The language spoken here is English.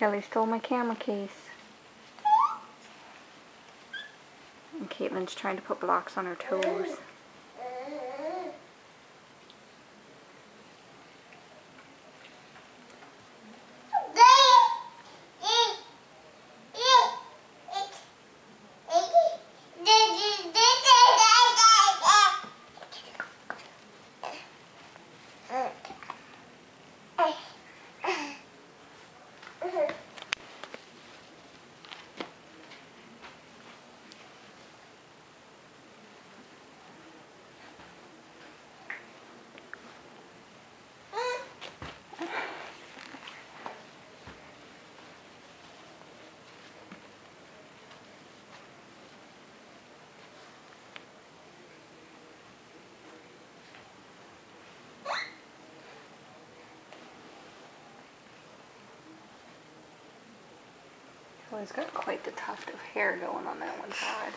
Kelly stole my camera case. And Caitlin's trying to put blocks on her toes. Well, he's got quite the tuft of hair going on that one side.